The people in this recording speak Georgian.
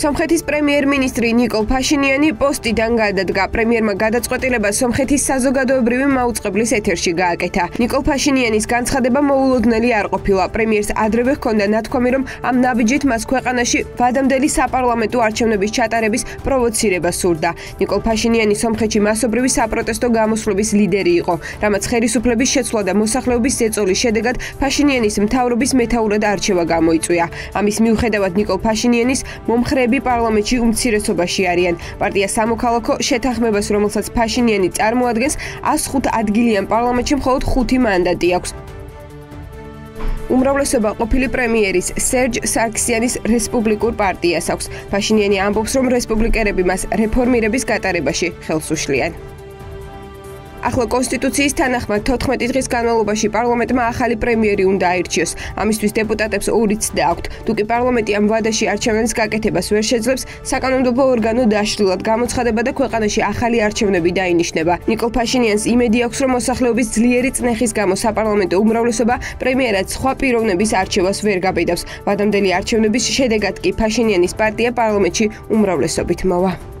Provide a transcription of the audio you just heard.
სომხეთის პრემიერ-მინისტრი ნიკოლ ფაშინიანი პოსტიდან გადადგა. პრემიერმა გადაწყვეტილება სომხეთის საზოგადოებრივი მაუწყებლის ეთერში გააკეთა. ნიკოლ ფაშინიანის განცხადება მოულოდნელი არ ყოფილა. პრემიერს ადრევე ჰქონდა ნათქვამი, რომ ამ ნაბიჯით მას ქვეყანაში ვადამდელი საპარლამენტო არჩევნების ჩატარების პროვოცირება სურდა. ნიკოლ ფაშინიანი სომხეთში მასობრივი საპროტესტო გამოსვლების ლიდერი იყო, რამაც ხელისუფლების შეცვლა და მოსახლეობის ზეწოლის შედეგად ფაშინიანის მთავრობის მეთაურად არჩევა გამოიწვია. ამის მიუხედავად ნიკოლ ფაშინიანის მომხრეები ხელები პარლამენტში უმცირესობაში არიან. პარტია სამოქალაქო შეთანხმებას, რომელსაც ფაშინიანი წარმოადგენს, 105 ადგილიან პარლამენტში მხოლოდ 5 მანდატი აქვს. უმრავლესობა ყოფილი პრემიერის სერჯ სარქსიანის რესპუბლიკურ პარტიას აქვს. ფაშინიანი ამბობს, რომ რესპუბლიკერები მას რეფორმირების გატარებაში ხელს უშლიან. ახლა კონსტიტუციის თანახმად 14 დღის განმავლობაში პარლამენტმა ახალი პრემიერი უნდა აირჩიოს. ამისთვის დეპუტატებს ორი ცდა აქვთ. თუ კი პარლამენტი ამ ვადაში არჩევანის გაკეთებას ვერ შეძლებს, საკანონმდებლო ორგანო დაშლილად გამოცხადება და ქვეყანაში ახალი არჩევნები დაინიშნება. ნიკოლ ფაშინიანს იმედი აქვს, რომ მოსახლეობის ძლიერი წნეხის გამო საპარლამენტო უმრავლესობა პრემიერად სხვა პიროვნების არჩევას ვერ გაბედავს. ვადამდელი არჩევნების შედეგად კი ფაშინიანის პარტია პარლამენტში უმრავლესობით მოვა.